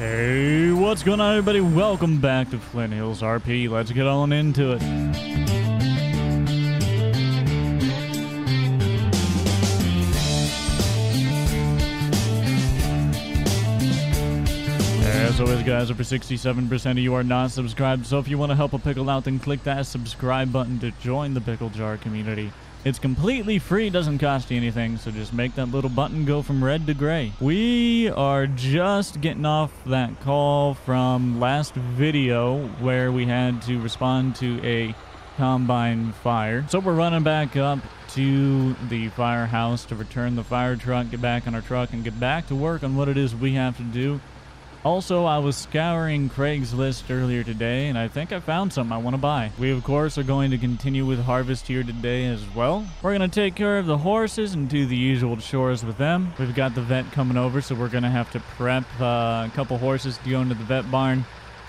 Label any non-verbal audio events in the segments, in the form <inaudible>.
Hey, what's going on, everybody? Welcome back to Flint Hills RP. Let's get on into it. As always, guys, over 67% of you are not subscribed, so if you want to help a pickle out, then click that subscribe button to join the Pickle Jar community. It's completely free, doesn't cost you anything, so just make that little button go from red to gray. We are just getting off that call from last video where we had to respond to a combine fire. So we're running back up to the firehouse to return the fire truck, get back on our truck, and get back to work on what it is we have to do. Also, I was scouring Craigslist earlier today, and I think I found something I want to buy. We, of course, are going to continue with harvest here today as well. We're going to take care of the horses and do the usual chores with them. We've got the vet coming over, so we're going to have to prep uh, a couple horses to go into the vet barn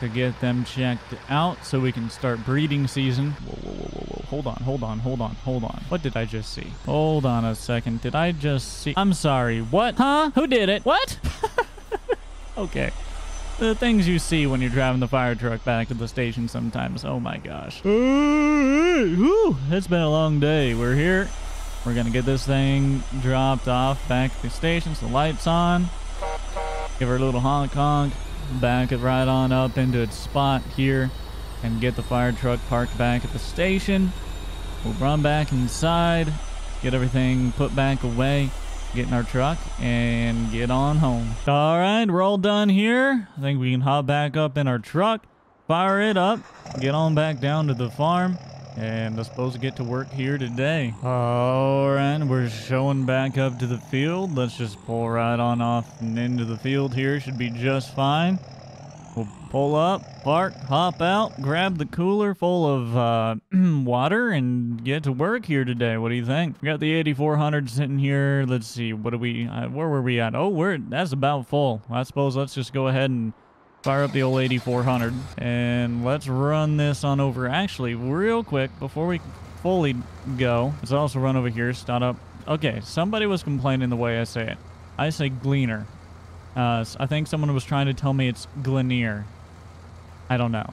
to get them checked out so we can start breeding season. Whoa, whoa, whoa, whoa, whoa. Hold on, hold on, hold on, hold on. What did I just see? Hold on a second. Did I just see? I'm sorry. What? Huh? Who did it? What? <laughs> Okay. The things you see when you're driving the fire truck back to the station sometimes. Oh my gosh. Whew, it's been a long day. We're here. We're going to get this thing dropped off back at the station. So the lights on. Give her a little honk honk. Back it right on up into its spot here. And get the fire truck parked back at the station. We'll run back inside. Get everything put back away get in our truck and get on home. All right, we're all done here. I think we can hop back up in our truck, fire it up, get on back down to the farm, and I'm supposed to get to work here today. All right, we're showing back up to the field. Let's just pull right on off and into the field here. Should be just fine. Pull up, park, hop out, grab the cooler full of uh, <clears throat> water, and get to work here today. What do you think? We got the 8400 sitting here. Let's see. What do we? Uh, where were we at? Oh, we're that's about full. I suppose let's just go ahead and fire up the old 8400 and let's run this on over. Actually, real quick before we fully go, let's also run over here. Start up. Okay, somebody was complaining the way I say it. I say gleaner. Uh, I think someone was trying to tell me it's Glenier. I don't know.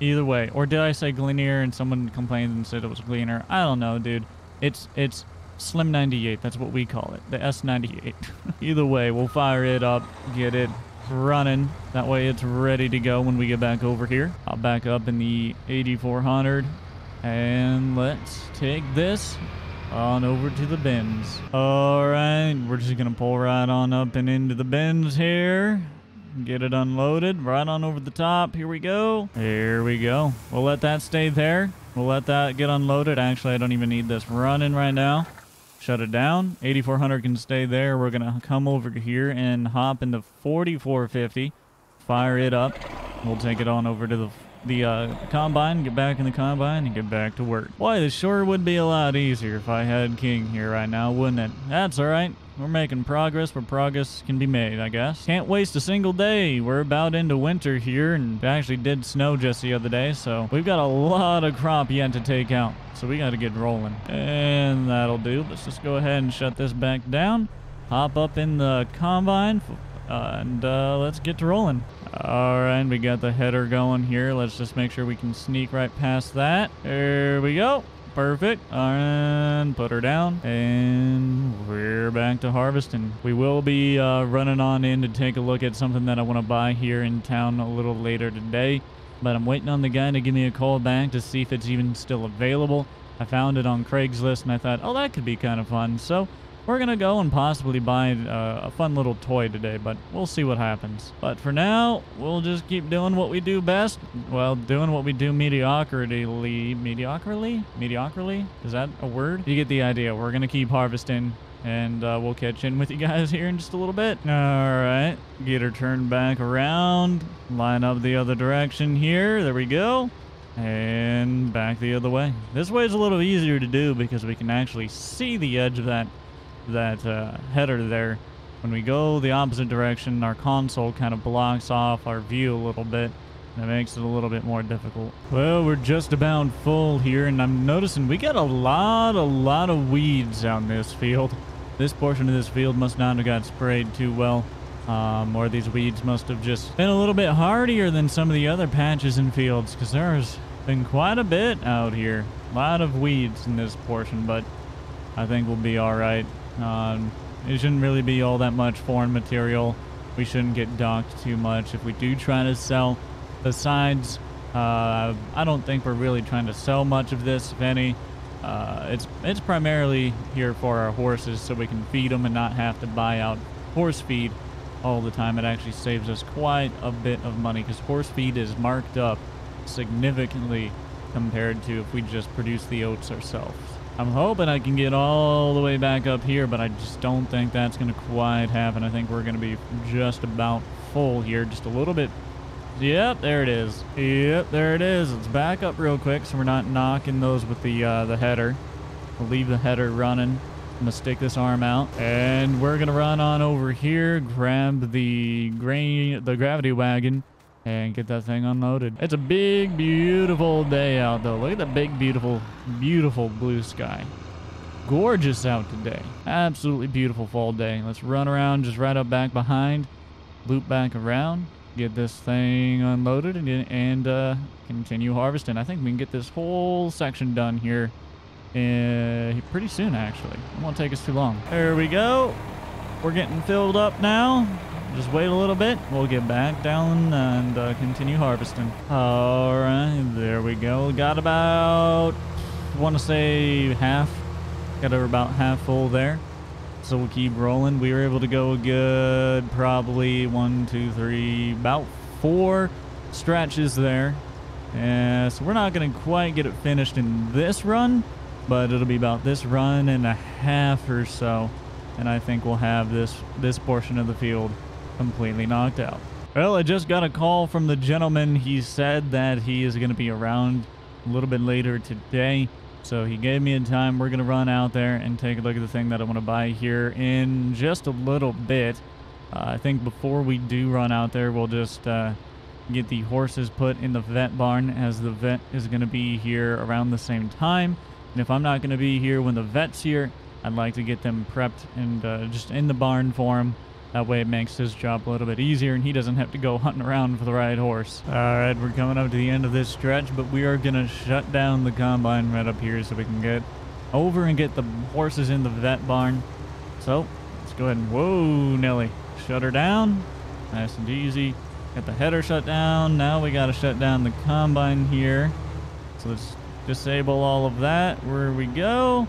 Either way, or did I say Glenier and someone complained and said it was Gleaner? I don't know, dude. It's it's Slim 98. That's what we call it. The S98. <laughs> Either way, we'll fire it up, get it running. That way it's ready to go when we get back over here. I'll back up in the 8400 and let's take this on over to the bins. All right, we're just gonna pull right on up and into the bins here. Get it unloaded right on over the top. Here we go. Here we go. We'll let that stay there. We'll let that get unloaded. Actually, I don't even need this running right now. Shut it down. 8400 can stay there. We're gonna come over here and hop into 4450. Fire it up. We'll take it on over to the the uh, combine, get back in the combine, and get back to work. Boy, this sure would be a lot easier if I had King here right now, wouldn't it? That's all right. We're making progress where progress can be made, I guess. Can't waste a single day. We're about into winter here, and actually did snow just the other day, so we've got a lot of crop yet to take out. So we got to get rolling. And that'll do. Let's just go ahead and shut this back down. Hop up in the combine, uh, and uh, let's get to rolling. All right, we got the header going here. Let's just make sure we can sneak right past that. There we go. Perfect. And put her down. And we're back to harvesting. We will be uh, running on in to take a look at something that I want to buy here in town a little later today. But I'm waiting on the guy to give me a call back to see if it's even still available. I found it on Craigslist and I thought, oh, that could be kind of fun. So we're going to go and possibly buy uh, a fun little toy today, but we'll see what happens. But for now, we'll just keep doing what we do best. Well, doing what we do mediocrity. Mediocrity? Mediocrity? Is that a word? You get the idea. We're going to keep harvesting, and uh, we'll catch in with you guys <laughs> here in just a little bit. All right. Get her turned back around. Line up the other direction here. There we go. And back the other way. This way is a little easier to do because we can actually see the edge of that that uh, header there. When we go the opposite direction, our console kind of blocks off our view a little bit. That makes it a little bit more difficult. Well, we're just about full here, and I'm noticing we got a lot, a lot of weeds in this field. This portion of this field must not have got sprayed too well. Um, or these weeds must have just been a little bit hardier than some of the other patches and fields because there's been quite a bit out here. A lot of weeds in this portion, but I think we'll be all right. Um, it shouldn't really be all that much foreign material. We shouldn't get docked too much. If we do try to sell Besides, uh, I don't think we're really trying to sell much of this, if any. Uh, it's it's primarily here for our horses so we can feed them and not have to buy out horse feed all the time. It actually saves us quite a bit of money because horse feed is marked up significantly compared to if we just produce the oats ourselves. I'm hoping I can get all the way back up here, but I just don't think that's going to quite happen. I think we're going to be just about full here, just a little bit. Yep, there it is. Yep, there it is. Let's back up real quick so we're not knocking those with the uh, the header. We'll leave the header running. I'm gonna stick this arm out, and we're gonna run on over here, grab the grain, the gravity wagon, and get that thing unloaded. It's a big, beautiful day out though. Look at the big, beautiful, beautiful blue sky. Gorgeous out today. Absolutely beautiful fall day. Let's run around just right up back behind, loop back around, get this thing unloaded, and, and uh, continue harvesting. I think we can get this whole section done here uh, pretty soon, actually. It won't take us too long. There we go. We're getting filled up now. Just wait a little bit. We'll get back down and uh, continue harvesting. All right, there we go. Got about, want to say half. Got over about half full there. So we'll keep rolling. We were able to go a good probably one, two, three, about four stretches there. So we're not going to quite get it finished in this run, but it'll be about this run and a half or so. And I think we'll have this, this portion of the field completely knocked out. Well, I just got a call from the gentleman. He said that he is going to be around a little bit later today. So he gave me a time. We're going to run out there and take a look at the thing that I want to buy here in just a little bit. Uh, I think before we do run out there, we'll just uh, get the horses put in the vet barn as the vet is going to be here around the same time. And if I'm not going to be here when the vet's here, I'd like to get them prepped and uh, just in the barn for him that way it makes his job a little bit easier and he doesn't have to go hunting around for the right horse. All right, we're coming up to the end of this stretch, but we are going to shut down the combine right up here so we can get over and get the horses in the vet barn. So let's go ahead and, whoa, Nelly, shut her down. Nice and easy. Got the header shut down. Now we got to shut down the combine here. So let's disable all of that. Where we go.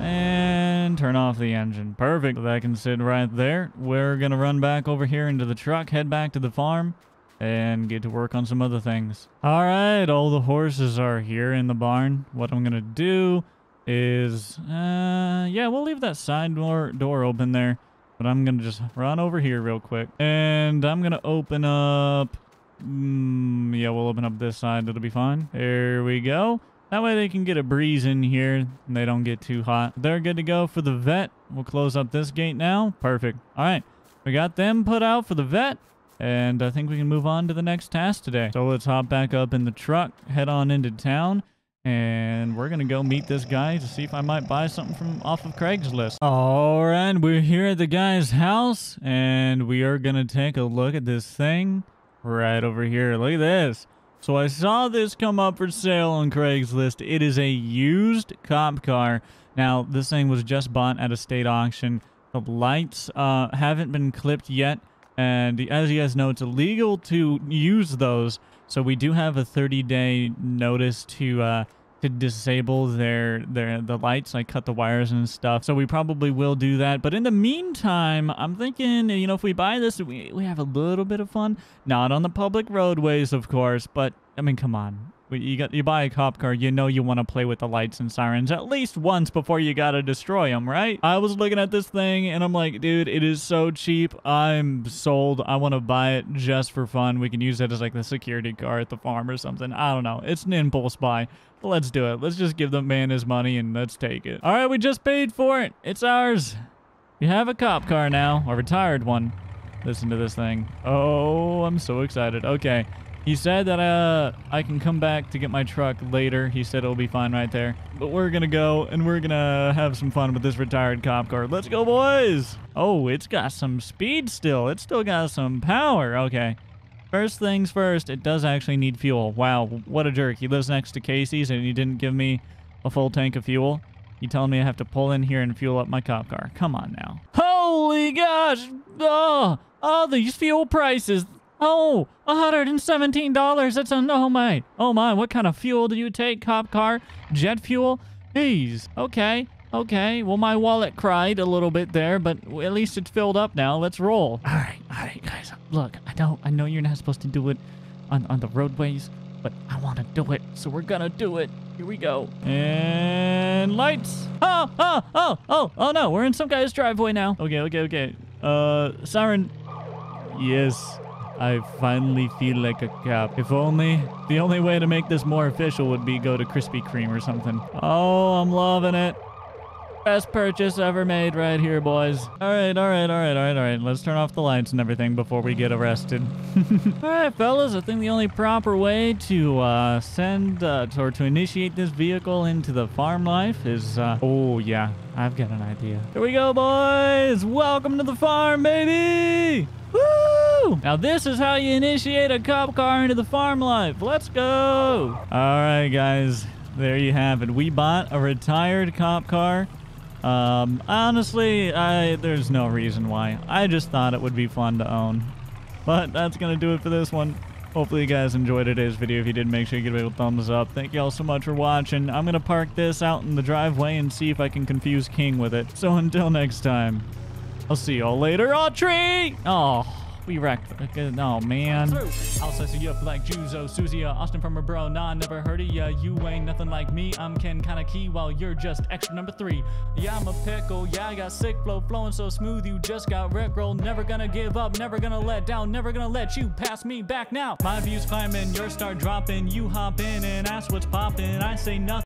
And turn off the engine. Perfect. That can sit right there. We're going to run back over here into the truck, head back to the farm, and get to work on some other things. All right, all the horses are here in the barn. What I'm going to do is, uh, yeah, we'll leave that side door, door open there. But I'm going to just run over here real quick. And I'm going to open up... Mm, yeah, we'll open up this side. It'll be fine. There we go. That way they can get a breeze in here and they don't get too hot. They're good to go for the vet. We'll close up this gate now. Perfect. All right. We got them put out for the vet. And I think we can move on to the next task today. So let's hop back up in the truck, head on into town, and we're going to go meet this guy to see if I might buy something from off of Craigslist. All right, we're here at the guy's house, and we are going to take a look at this thing right over here. Look at this. So I saw this come up for sale on Craigslist. It is a used cop car. Now, this thing was just bought at a state auction. The lights uh, haven't been clipped yet. And as you guys know, it's illegal to use those. So we do have a 30-day notice to uh, to disable their their the lights, like cut the wires and stuff. So we probably will do that. But in the meantime, I'm thinking, you know, if we buy this, we we have a little bit of fun. Not on the public roadways, of course, but I mean, come on you got you buy a cop car, you know you want to play with the lights and sirens at least once before you gotta destroy them, right? I was looking at this thing and I'm like, dude, it is so cheap. I'm sold. I want to buy it just for fun. We can use it as like the security car at the farm or something. I don't know. It's an impulse buy. Let's do it. Let's just give the man his money and let's take it. All right, we just paid for it. It's ours. We have a cop car now, a retired one. Listen to this thing. Oh, I'm so excited. Okay. He said that uh, I can come back to get my truck later. He said it'll be fine right there. But we're going to go and we're going to have some fun with this retired cop car. Let's go, boys. Oh, it's got some speed still. It's still got some power. Okay. First things first, it does actually need fuel. Wow, what a jerk. He lives next to Casey's and he didn't give me a full tank of fuel. You telling me I have to pull in here and fuel up my cop car? Come on now. Holy gosh! Oh, oh these fuel prices. Oh, $117. That's a oh my. Oh my, what kind of fuel do you take, cop car? Jet fuel? Jeez. Okay. Okay. Well, my wallet cried a little bit there, but at least it's filled up now. Let's roll. All right. All right, guys. Look, I know I know you're not supposed to do it on, on the roadways, but I want to do it, so we're gonna do it. Here we go. And lights. Oh, oh, oh, oh, oh no, we're in some guy's driveway now. Okay, okay, okay. Uh, siren. Yes, I finally feel like a cop. If only, the only way to make this more official would be go to Krispy Kreme or something. Oh, I'm loving it. Best purchase ever made right here, boys. All right, all right, all right, all right, all right. Let's turn off the lights and everything before we get arrested. <laughs> all right, fellas, I think the only proper way to uh, send uh, or to initiate this vehicle into the farm life is, uh, oh yeah, I've got an idea. Here we go, boys. Welcome to the farm, baby. Woo! Now this is how you initiate a cop car into the farm life. Let's go. All right, guys. There you have it. We bought a retired cop car um, honestly, I there's no reason why. I just thought it would be fun to own. But that's going to do it for this one. Hopefully you guys enjoyed today's video. If you did, make sure you give it a thumbs up. Thank you all so much for watching. I'm going to park this out in the driveway and see if I can confuse King with it. So until next time, I'll see y'all later. Tree! Oh we wrecked. Oh, man. I'll slice you up like Juzo, Susie, uh, Austin from a bro. Nah, never heard of ya. You ain't nothing like me. I'm Ken kinda key while you're just extra number three. Yeah, I'm a pickle. Yeah, I got sick flow flowing so smooth. You just got rickrolled. Never gonna give up. Never gonna let down. Never gonna let you pass me back now. My views climbing. Yours start dropping. You hop in and ask what's popping. I say nothing.